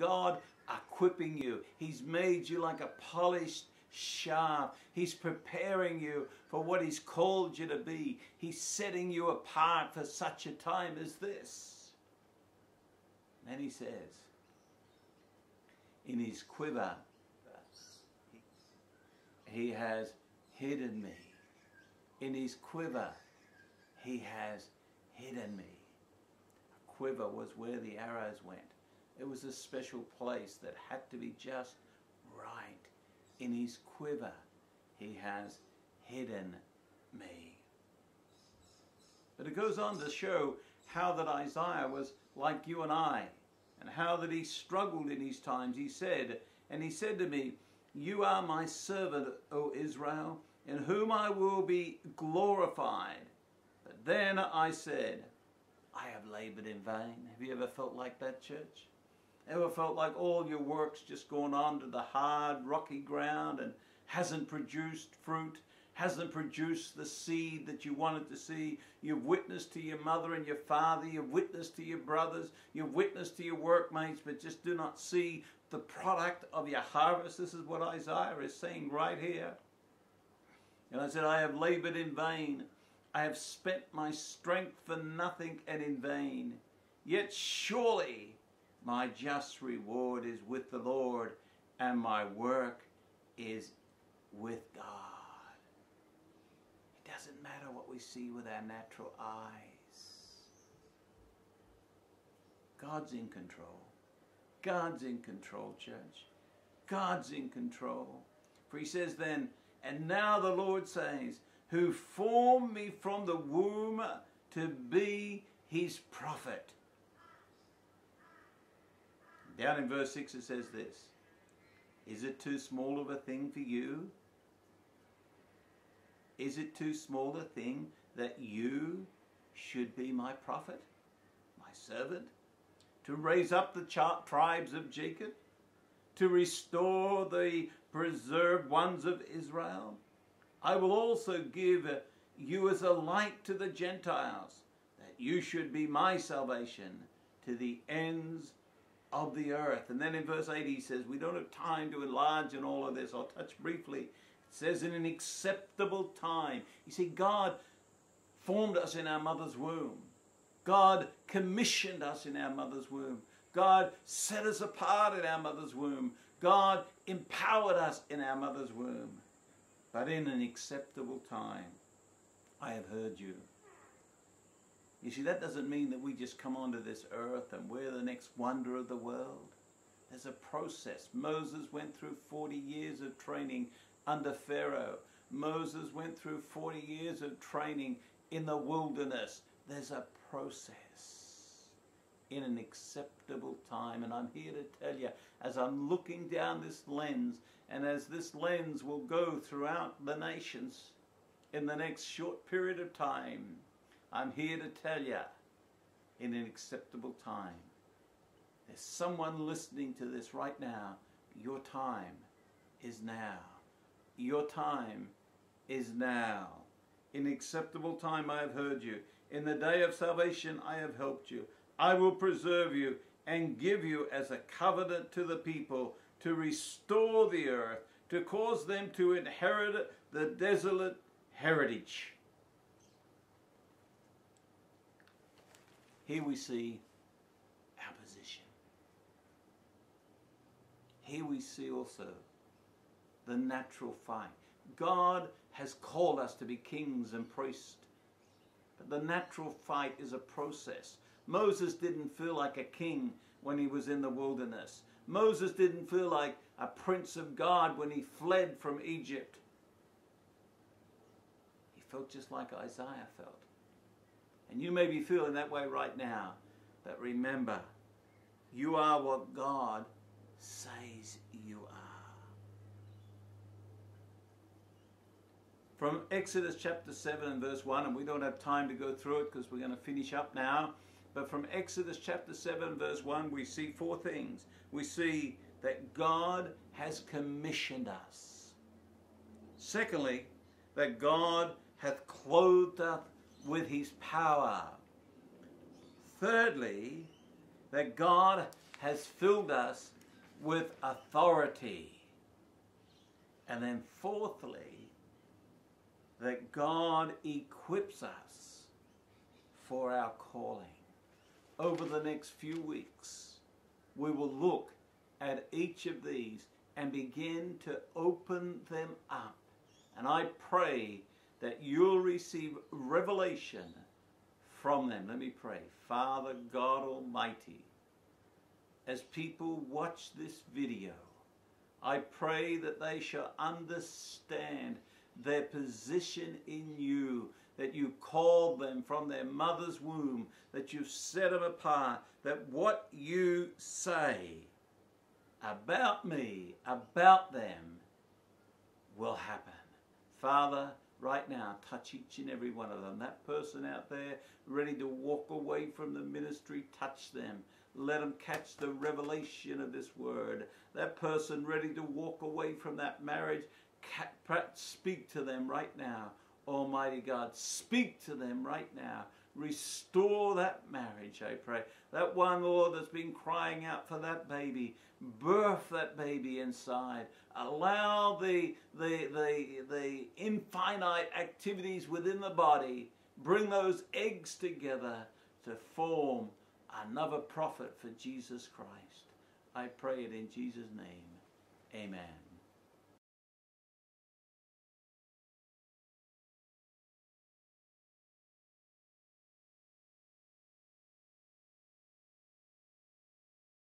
God equipping you. He's made you like a polished shaft. He's preparing you for what He's called you to be. He's setting you apart for such a time as this. And He says, in His quiver, He has hidden me. In His quiver, He has hidden me. A quiver was where the arrows went. It was a special place that had to be just right. In his quiver, he has hidden me. But it goes on to show how that Isaiah was like you and I, and how that he struggled in his times. He said, and he said to me, You are my servant, O Israel, in whom I will be glorified. But then I said, I have labored in vain. Have you ever felt like that, church? Ever felt like all your work's just gone on to the hard, rocky ground and hasn't produced fruit, hasn't produced the seed that you wanted to see? You've witnessed to your mother and your father, you've witnessed to your brothers, you've witnessed to your workmates, but just do not see the product of your harvest. This is what Isaiah is saying right here. And I said, I have labored in vain. I have spent my strength for nothing and in vain. Yet surely my just reward is with the Lord, and my work is with God. It doesn't matter what we see with our natural eyes. God's in control. God's in control, church. God's in control. For he says then, and now the Lord says, who formed me from the womb to be his prophet. Down in verse 6 it says this Is it too small of a thing for you? Is it too small a thing that you should be my prophet, my servant, to raise up the tribes of Jacob, to restore the preserved ones of Israel? I will also give you as a light to the Gentiles, that you should be my salvation to the ends of the earth. And then in verse 8 he says, we don't have time to enlarge in all of this. I'll touch briefly. It says, in an acceptable time. You see, God formed us in our mother's womb. God commissioned us in our mother's womb. God set us apart in our mother's womb. God empowered us in our mother's womb. But in an acceptable time, I have heard you. You see, that doesn't mean that we just come onto this earth and we're the next wonder of the world. There's a process. Moses went through 40 years of training under Pharaoh. Moses went through 40 years of training in the wilderness. There's a process in an acceptable time. And I'm here to tell you, as I'm looking down this lens, and as this lens will go throughout the nations in the next short period of time, I'm here to tell you in an acceptable time. There's someone listening to this right now. Your time is now. Your time is now. In acceptable time I have heard you. In the day of salvation I have helped you. I will preserve you and give you as a covenant to the people to restore the earth, to cause them to inherit the desolate heritage. Here we see our position. Here we see also the natural fight. God has called us to be kings and priests. But the natural fight is a process. Moses didn't feel like a king when he was in the wilderness. Moses didn't feel like a prince of God when he fled from Egypt. He felt just like Isaiah felt. And you may be feeling that way right now. But remember, you are what God says you are. From Exodus chapter 7 and verse 1, and we don't have time to go through it because we're going to finish up now. But from Exodus chapter 7 verse 1, we see four things. We see that God has commissioned us. Secondly, that God hath clothed us with his power. Thirdly, that God has filled us with authority. And then, fourthly, that God equips us for our calling. Over the next few weeks, we will look at each of these and begin to open them up. And I pray that you'll receive revelation from them. Let me pray. Father God Almighty, as people watch this video, I pray that they shall understand their position in you, that you called them from their mother's womb, that you've set them apart, that what you say about me, about them, will happen. Father, right now, touch each and every one of them. That person out there ready to walk away from the ministry, touch them. Let them catch the revelation of this word. That person ready to walk away from that marriage, speak to them right now. Almighty God, speak to them right now. Restore that marriage, I pray. That one, Lord, that's been crying out for that baby, birth that baby inside. Allow the, the, the, the infinite activities within the body, bring those eggs together to form another prophet for Jesus Christ. I pray it in Jesus' name. Amen.